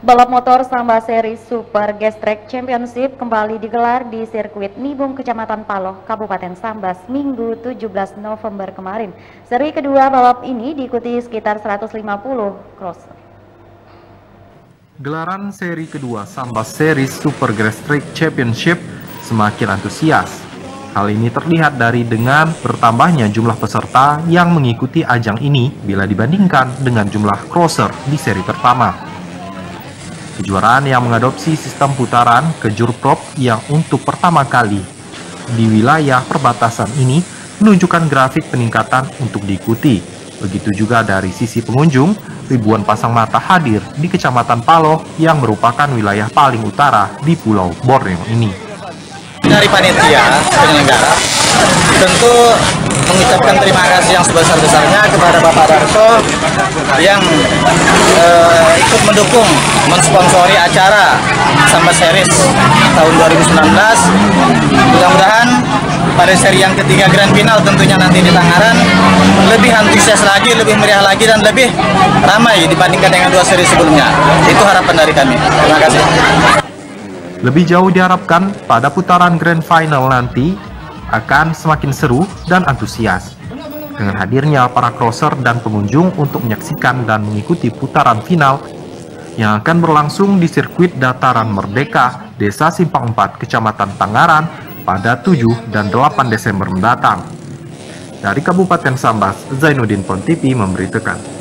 Balap motor Samba Series Super Gas Track Championship kembali digelar di sirkuit Nibung, Kecamatan Paloh, Kabupaten Sambas, Minggu 17 November kemarin. Seri kedua balap ini diikuti sekitar 150 crosser. Gelaran seri kedua Sambas Series Super Gas Track Championship semakin antusias. Hal ini terlihat dari dengan bertambahnya jumlah peserta yang mengikuti ajang ini bila dibandingkan dengan jumlah crosser di seri pertama. Kejuaraan yang mengadopsi sistem putaran kejur prop yang untuk pertama kali di wilayah perbatasan ini menunjukkan grafik peningkatan untuk diikuti. Begitu juga dari sisi pengunjung, ribuan pasang mata hadir di Kecamatan Paloh yang merupakan wilayah paling utara di Pulau Borneo ini. Dari panitia penyelenggara, tentu mengucapkan terima kasih yang sebesar-besarnya kepada Bapak Darso yang uh, ikut mendukung mensponsori acara Samba Series tahun 2019. Mudah-mudahan pada seri yang ketiga Grand Final tentunya nanti di Tangerang lebih antusias lagi, lebih meriah lagi dan lebih ramai dibandingkan dengan dua seri sebelumnya. Itu harapan dari kami. Terima kasih. Lebih jauh diharapkan pada putaran Grand Final nanti akan semakin seru dan antusias. Dengan hadirnya para crosser dan pengunjung untuk menyaksikan dan mengikuti putaran final yang akan berlangsung di sirkuit dataran Merdeka, Desa Simpang 4, Kecamatan Tangaran pada 7 dan 8 Desember mendatang. Dari Kabupaten Sambas, Zainuddin Pontipi memberitakan.